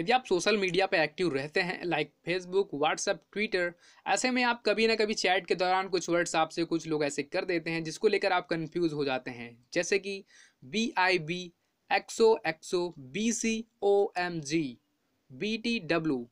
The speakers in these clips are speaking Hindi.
यदि आप सोशल मीडिया पर एक्टिव रहते हैं लाइक फेसबुक व्हाट्सएप ट्विटर ऐसे में आप कभी ना कभी चैट के दौरान कुछ वर्ड्स आपसे कुछ लोग ऐसे कर देते हैं, जिसको लेकर आप कंफ्यूज हो जाते हैं। जैसे कि B I B EXO EXO B C O M G B T W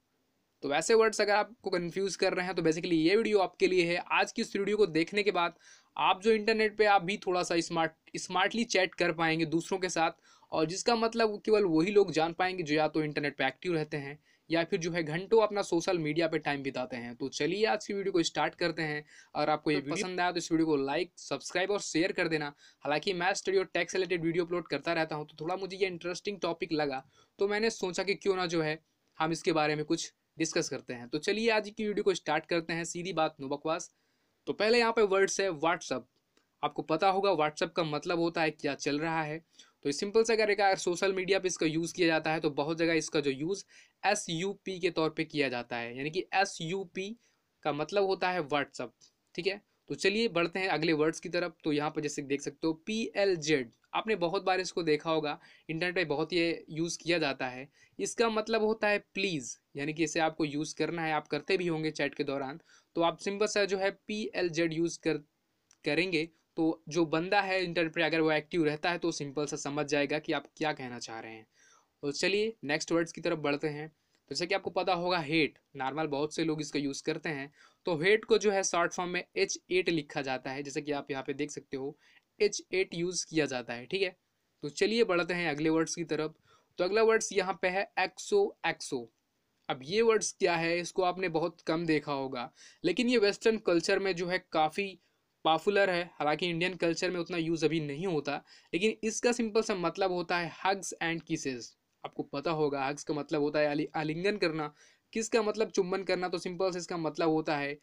तो वैसे वर्ड्स अगर आपको कंफ्यूज कर रहे हैं तो बेसिकली ये वीडियो आपके लिए है। आज की इस वीडियो को देखने के बाद आप जो इंटरनेट पे आप भी थोड़ा सा स्मार्ट स्मार्टली चैट कर पाएँगे दूसरों के साथ और जिसका मतलब केवल वही लोग जान पाएँगे जो या तो इंटरनेट पे एक्टिव रहते हैं या फिर जो है घंटों अपना सोशल मीडिया पे टाइम बिताते हैं। तो चलिए आज की वीडियो को स्टार्ट करते हैं और आपको ये तो पसंद आया तो इस वीडियो को लाइक सब्सक्राइब और शेयर कर देना। हालाँकि मैं स्टडी और टैक्स रिलेटेड वीडियो अपलोड करता रहता हूँ तो थोड़ा मुझे ये इंटरेस्टिंग टॉपिक लगा तो मैंने सोचा कि क्यों ना जो है हम इसके बारे में कुछ डिस्कस करते हैं। तो चलिए आज की वीडियो को स्टार्ट करते हैं। सीधी बात नो बकवास। तो पहले यहाँ पे वर्ड्स है व्हाट्सअप आपको पता होगा व्हाट्सअप का मतलब होता है क्या चल रहा है। तो सिंपल से अगर अगर सोशल मीडिया पे इसका यूज़ किया जाता है तो बहुत जगह इसका जो यूज़ एस यू पी के तौर पे किया जाता है। यानी कि एस यू पी का मतलब होता है व्हाट्सअप ठीक है? तो चलिए बढ़ते हैं अगले वर्ड्स की तरफ़। तो यहाँ पर जैसे देख सकते हो पी एल जेड आपने बहुत बार इसको देखा होगा इंटरनेट पे बहुत ये यूज़ किया जाता है। इसका मतलब होता है प्लीज़ यानी कि इसे आपको यूज़ करना है, आप करते भी होंगे चैट के दौरान। तो आप सिंपल सा जो है पी एल जेड यूज़ कर, करेंगे तो जो बंदा है इंटरनेट पर अगर वो एक्टिव रहता है तो सिंपल सा समझ जाएगा कि आप क्या कहना चाह रहे हैं। तो चलिए नेक्स्ट वर्ड्स की तरफ़ बढ़ते हैं। तो जैसे कि आपको पता होगा हेट नॉर्मल बहुत से लोग इसका यूज़ करते हैं। तो हेट को जो है शॉर्ट फॉर्म में एच एट लिखा जाता है, जैसे कि आप यहाँ पे देख सकते हो एच एट यूज़ किया जाता है, ठीक है? तो चलिए बढ़ते हैं अगले वर्ड्स की तरफ़। तो अगला वर्ड्स यहाँ पे है एक्सो एक्सो अब ये वर्ड्स क्या है, इसको आपने बहुत कम देखा होगा। लेकिन ये वेस्टर्न कल्चर में जो है काफ़ी पॉपुलर है। हालाँकि इंडियन कल्चर में उतना यूज़ अभी नहीं होता, लेकिन इसका सिंपल सा मतलब होता है हग्स एंड किसेस आपको पता होगा हग्स का मतलब होता है आलिंगन करना। किस का मतलब? चुम्बन करना तो सिंपल से इसका मतलब होता है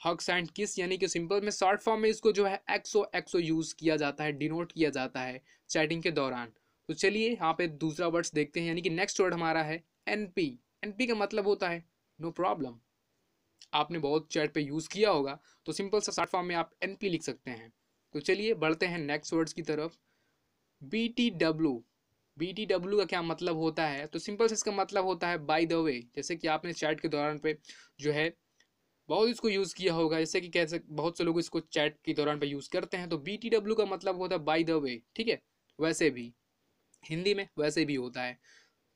हग्स एंड किस यानी कि सिंपल में शॉर्ट फॉर्म में इसको जो है एक्सो एक्सो यूज़ किया जाता है डिनोट किया जाता है चैटिंग के दौरान। तो चलिए यहाँ पे दूसरा वर्ड्स देखते हैं, यानी कि नेक्स्ट वर्ड हमारा है एन पी एन पी का मतलब होता है नो प्रॉब्लम आपने बहुत चैट पे यूज़ किया होगा तो सिंपल सा शॉर्ट फॉर्म में आप एन पी लिख सकते हैं। तो चलिए बढ़ते हैं नेक्स्ट वर्ड्स की तरफ़। B T W B T W का क्या मतलब होता है? तो सिंपल से इसका मतलब होता है बाई द वे जैसे कि आपने चैट के दौरान पे जो है, बहुत इसको यूज़ किया होगा। जैसे कि कैसे बहुत से लोग इसको चैट के दौरान पे यूज़ करते हैं तो बी टी डब्ल्यू का मतलब होता है बाई द वे ठीक है? वैसे भी, हिंदी में वैसे भी होता है।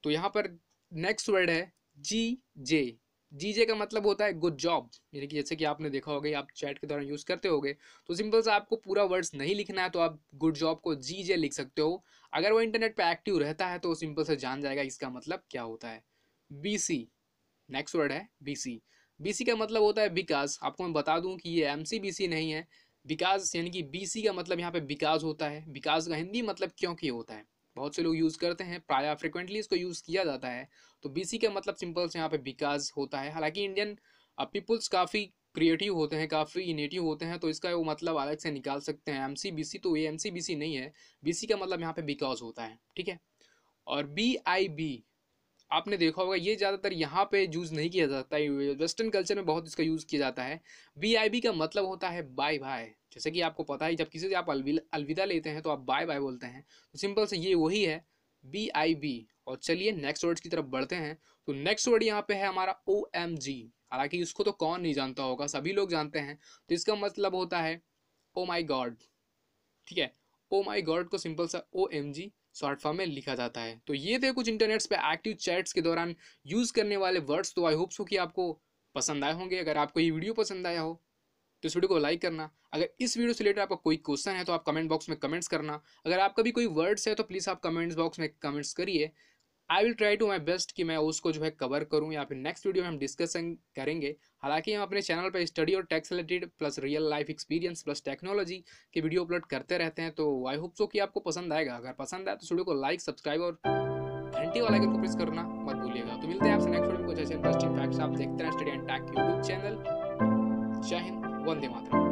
तो यहाँ पर नेक्स्ट वर्ड है जी जे जीजे का मतलब होता है गुड जॉब यानी कि जैसे कि आपने देखा होगा आप चैट के दौरान यूज़ करते होगे तो सिंपल से आपको पूरा वर्ड्स नहीं लिखना है तो आप गुड जॉब को जी जे लिख सकते हो। अगर वो इंटरनेट पे एक्टिव रहता है तो सिंपल से जान जाएगा इसका मतलब क्या होता है। बी सी नेक्स्ट वर्ड है बी सी बी सी का मतलब होता है बिकास आपको मैं बता दूँ कि ये एम सी बी सी नहीं है। बिकास यानी कि बी सी का मतलब यहाँ पे विकास होता है। विकास का हिंदी मतलब क्योंकि होता है। बहुत से लोग यूज़ करते हैं, प्राय फ्रिक्वेंटली इसको यूज़ किया जाता है। तो बीसी का मतलब सिंपल से यहाँ पे बिकाज होता है। हालाँकि इंडियन पीपल्स काफ़ी क्रिएटिव होते हैं, काफ़ी इनेटिव होते हैं तो इसका वो मतलब अलग से निकाल सकते हैं। एम सी बी सी तो ये एम सी बी सी नहीं है। बी सी का मतलब यहाँ पे बिकॉज़ होता है, ठीक है? और बी आई बी आपने देखा होगा, ये ज़्यादातर यहाँ पे यूज़ नहीं किया जाता है वेस्टर्न कल्चर में बहुत इसका यूज़ किया जाता है। बी आई बी का मतलब होता है बाय बाय जैसे कि आपको पता है, जब किसी से आप अलविदा लेते हैं तो आप बाय बाय बोलते हैं। तो सिंपल से ये वही है बी आई बी और चलिए नेक्स्ट वर्ड्स की तरफ़ बढ़ते हैं। तो नेक्स्ट वर्ड यहाँ पे है हमारा ओ एम जी हालाँकि इसको तो कौन नहीं जानता होगा, सभी लोग जानते हैं। तो इसका मतलब होता है ओ माई गॉड ठीक है? ओ माई गॉड को सिंपल सा O M G short form में लिखा जाता है। तो ये थे कुछ इंटरनेट्स पे एक्टिव चैट्स के दौरान यूज़ करने वाले वर्ड्स तो आई होप सो कि आपको पसंद आए होंगे। अगर आपको ये वीडियो पसंद आया हो तो इस वीडियो को लाइक करना। अगर इस वीडियो से रिलेटेड आपका कोई क्वेश्चन है तो आप कमेंट बॉक्स में कमेंट्स करना। अगर आपका भी कोई वर्ड्स है तो प्लीज़ आप कमेंट्स बॉक्स में कमेंट्स करिए। I will try to my best कि मैं उसको जो है कवर करूँ, या फिर नेक्स्ट वीडियो में हम डिस्कसन करेंगे। हालाँकि हम अपने चैनल पर स्टडी और tax related plus real life experience plus technology के वीडियो अपलोड करते रहते हैं तो आई होप सो कि आपको पसंद आएगा। अगर पसंद आए तो वीडियो को लाइक सब्सक्राइब और घंटी वाला को प्रेस करना मत भूलिएगा। तो मिलते हैं आपसे नेक्स्ट वीडियो में कुछ ऐसे इंटरेस्टिंग फैक्ट्स आप देखते हैं study and tech YouTube channel Jai Hind, Vande Mataram.